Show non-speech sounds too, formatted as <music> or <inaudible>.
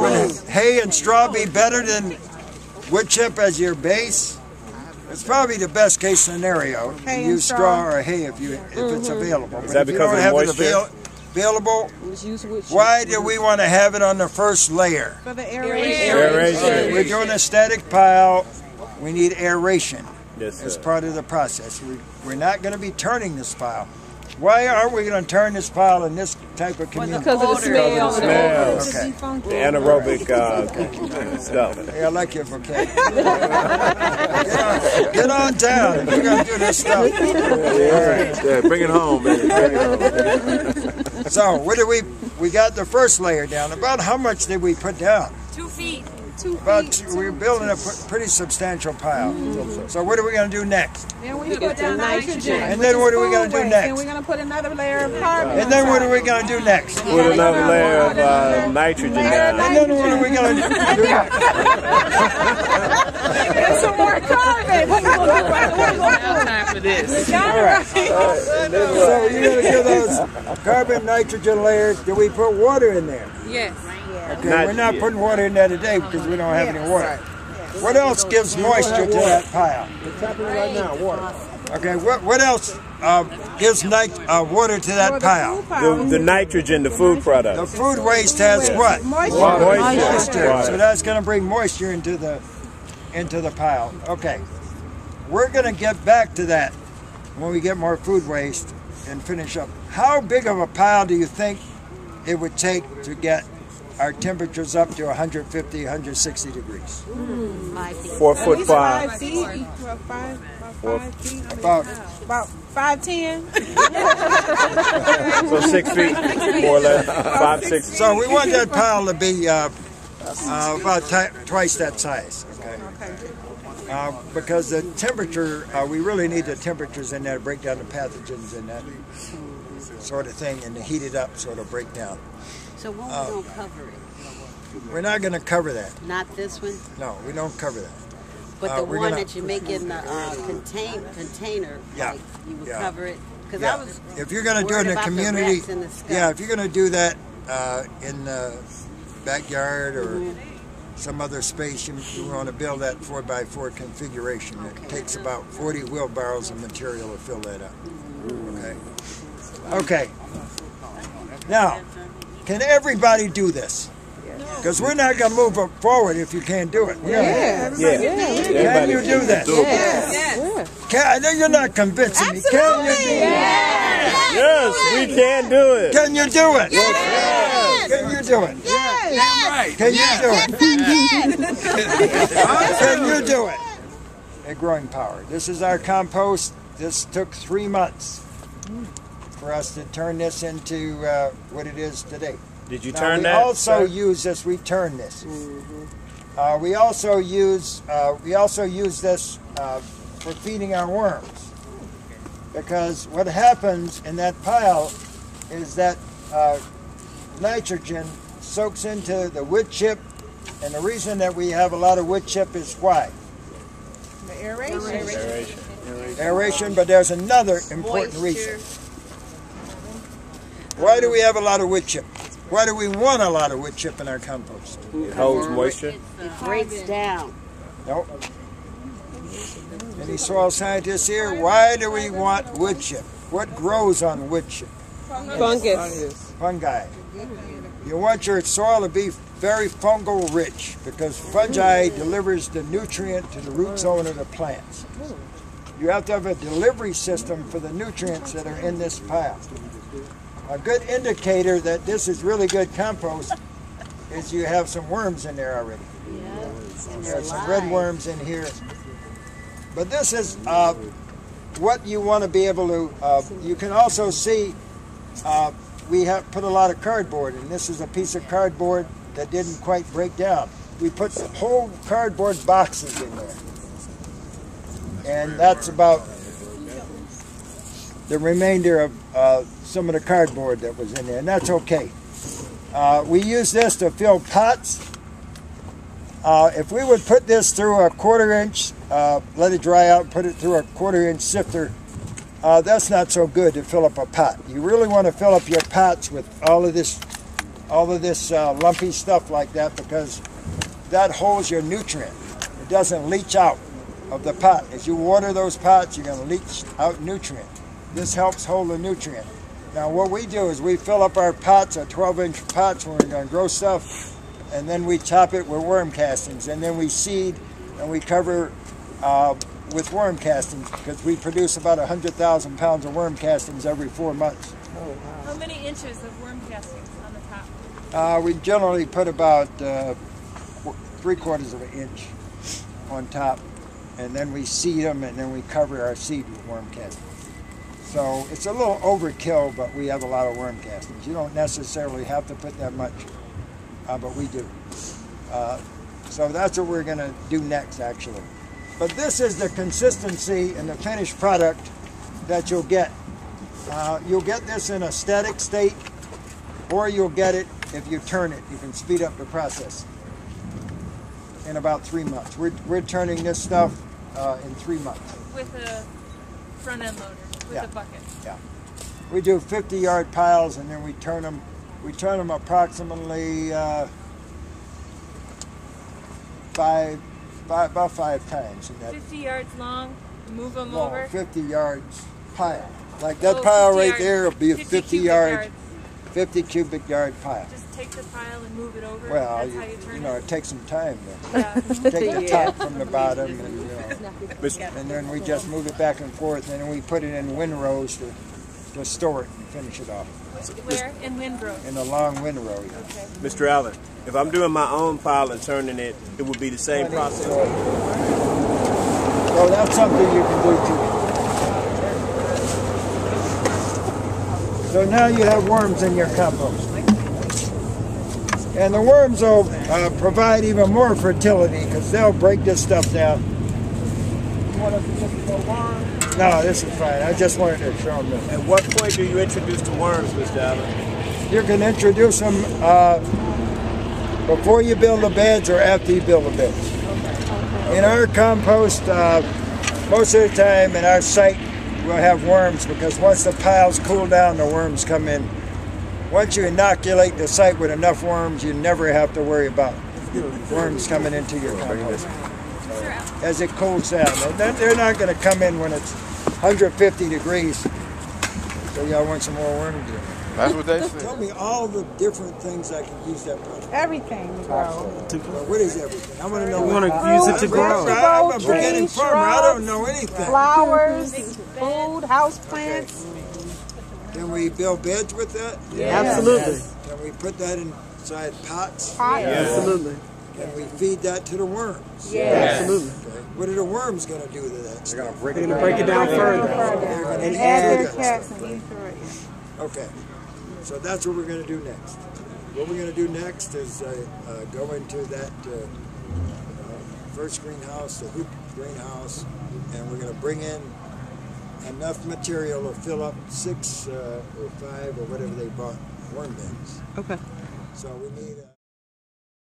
Would hay and straw be better than wood chip as your base? It's probably the best case scenario. Hay and use straw. straw or hay if you if it's mm-hmm. available. But that if you because don't of have it moisture? avail- available, Let's use wood chip. why do we want to have it on the first layer? For the aeration. Aeration. We're doing a static pile. We need aeration Yes, as part of the process. We, we're not going to be turning this pile. Why aren't we going to turn this pile in this type of community? Because of the smell. Because of the smell. Okay. The anaerobic uh, stuff. Hey, I like your vocabulary. get, on, get on down if you're going to do this stuff. Yeah, bring it home, man. Bring it home. So, what did we? We got the first layer down. About how much did we put down? Two feet. Two About feet. we're building a pretty substantial pile. So, what are we going to do next? Then we put the nitrogen. And then what are we gonna do next? Then we're gonna put another layer of carbon. And then what are we going to do next? Put another layer of uh, nitrogen down. And then what are we going to do next? <laughs> Get some more carbon. <laughs> What you gonna do about it? What you gonna do? Time for this. Got it right. <laughs> So, you're going to do those carbon nitrogen layers. Do we put water in there? Yes. Okay, Not we're not yet. putting water in there today because we don't have any water. What else gives moisture to that pile? It's happening right now. Water. Okay, what, what else uh, gives nit- uh, water to that pile? The, the nitrogen, the food product. The food waste has what? Moisture. Moisture. Water. So that's going to bring moisture into the into the pile. Okay, we're going to get back to that when we get more food waste and finish up. How big of a pile do you think it would take to get our temperatures up to 150, 160 degrees? Four foot five. five feet. About five, about five feet. About About five ten. So six feet, more or less. Five, six. so we want that pile to be uh, uh, about twice that size. Okay. Uh, because the temperature, uh, we really need the temperatures in there to break down the pathogens and that sort of thing, and to heat it up so it'll break down. So when we gonna cover it? We're not going to cover that. Not this one, No, we don't cover that. but Uh, the one gonna- that you make in the uh, contain container. Yeah, Like you would yeah. cover it because Yeah. I was. If you're going to do it in the the community, the yeah, if you're going to do that uh, in the backyard or some other space, you, you want to build that four by four configuration. It takes about 40 wheelbarrows of material to fill that up. Okay. Okay. Now, can everybody do this? Because we're not going to move forward if you can't do it. Yeah. Yeah. Can you do this? Can, I know you're not convincing me. Can you do it? Yes, we can do it. Can you do it? Yes. Can you do it? Can you do it? Can you do it? At growing power. This is our compost. This took three months for us to turn this into uh, what it is today. Did you Now, turn we that? We also sir? use this. We turn this. Uh, we also use uh, we also use this uh, for feeding our worms because what happens in that pile is that uh, nitrogen soaks into the wood chip, and the reason that we have a lot of wood chip is why The aeration. Aeration. aeration. But there's another important reason. Why do we have a lot of wood chip? Why do we want a lot of wood chip in our compost? It holds moisture. Uh, it breaks down. Nope. Any soil scientists here? Why do we want wood chip? What grows on wood chip? Fungus. Fungi. You want your soil to be very fungal rich because fungi delivers the nutrient to the root zone of the plants. You have to have a delivery system for the nutrients that are in this pile. A good indicator that this is really good compost is you have some worms in there already. There's some red worms in here. But this is uh, what you want to be able to. Uh, you can also see uh, we have put a lot of cardboard, and this is a piece of cardboard that didn't quite break down. We put whole cardboard boxes in there, and that's about the remainder of uh, some of the cardboard that was in there, and that's okay. Uh, we use this to fill pots. Uh, if we would put this through a quarter inch, uh, let it dry out, put it through a quarter inch sifter, uh, that's not so good to fill up a pot. You really want to fill up your pots with all of this all of this uh, lumpy stuff like that because that holds your nutrient. It doesn't leach out of the pot. As you water those pots, you're going to leach out nutrient. This helps hold the nutrient. Now what we do is we fill up our pots, our 12 inch pots when we're going to grow stuff, and then we top it with worm castings, and then we seed and we cover uh, with worm castings because we produce about 100,000 pounds of worm castings every four months. Oh, wow. How many inches of worm castings on the top? Uh, we generally put about uh, three quarters of an inch on top, and then we seed them, and then we cover our seed with worm castings. So it's a little overkill, but we have a lot of worm castings. You don't necessarily have to put that much, uh, but we do. Uh, so that's what we're going to do next, actually. But this is the consistency in the finished product that you'll get. Uh, you'll get this in a static state, or you'll get it if you turn it. You can speed up the process in about three months. We're, we're turning this stuff uh, in three months. With a front end loader, with Yeah. a bucket. Yeah. We do 50 yard piles and then we turn them. We turn them approximately uh, five, five, about five times in that 50 yards long, move them no, over. 50 yards pile. Like that Oh, pile right yards- there will be a 50, cubic yard, yards. 50 cubic yard pile. Just take the pile and move it over. Well, That's you, how you turn you know, it. it takes some time to Yeah. <laughs> take the <laughs> top from the bottom and you know. And then we just move it back and forth, and then we put it in windrows to, to store it and finish it off Where? In Windrow. in a long windrow. Yeah. Okay. Mr. Allen, if I'm doing my own pile and turning it, it would be the same process. So, so that's something you can do too. So now you have worms in your compost. And the worms will uh, provide even more fertility because they'll break this stuff down. No, this is fine. I just wanted to show them. At what point do you introduce the worms, Mr. Allen? You can introduce them uh, before you build the beds or after you build the beds. In our compost, uh, most of the time in our site, we'll have worms because once the piles cool down, the worms come in. Once you inoculate the site with enough worms, you never have to worry about worms coming into your compost as it cools down. They're not going to come in when it's 150 degrees. So y'all want some more worms. That's what they say. Tell me all the different things I can use that product. Everything to grow. Well, what is everything? I want to know. You what- wanna use it to grow. I'm a Trees, beginning farmer. I don't know anything. Flowers, food, house plants. Can we build beds with that? Absolutely. Can we put that inside pots? pots. Absolutely. Can we feed that to the worms? Absolutely. Okay. What are the worms going to do to that? They're going to break They're break it down further. They're going And to add add their that cats stuff. and eat through it. Okay. So that's what we're going to do next. What we're going to do next is uh, uh, go into that uh, uh, first greenhouse, the hoop greenhouse, and we're going to bring in enough material to fill up six uh, or five or whatever they bought worm bins. Okay. So we need. Uh,